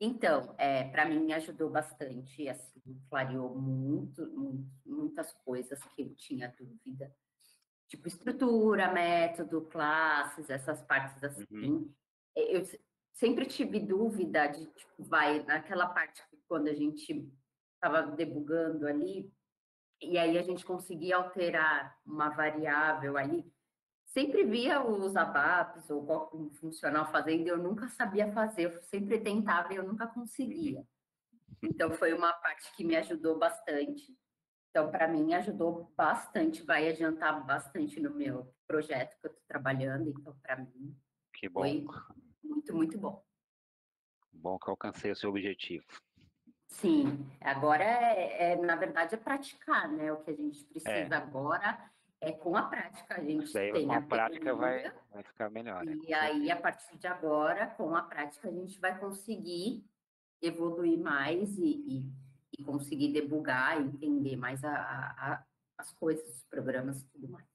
Então, é, para mim ajudou bastante, assim, clareou muito, muito, muitas coisas que eu tinha dúvida. Tipo, estrutura, método, classes, essas partes assim. Uhum. Eu sempre tive dúvida de, tipo, vai, naquela parte que quando a gente estava debugando ali, e aí a gente conseguia alterar uma variável ali, sempre via os ABAPs ou qual funcional fazendo, eu nunca sabia fazer, eu sempre tentava e eu nunca conseguia. Então, foi uma parte que me ajudou bastante. Então, para mim, ajudou bastante, vai adiantar bastante no meu projeto que eu estou trabalhando. Então, para mim, que bom. foi muito, muito bom. Bom que alcancei o seu objetivo. Sim, agora é, é, na verdade é praticar, né? O que a gente precisa é. agora é com a prática. A gente Daí, tem com a, a prática vai, vai ficar melhor. Né? E aí, a partir de agora, com a prática, a gente vai conseguir evoluir mais e, e, e conseguir debugar, entender mais a, a, as coisas, os programas e tudo mais.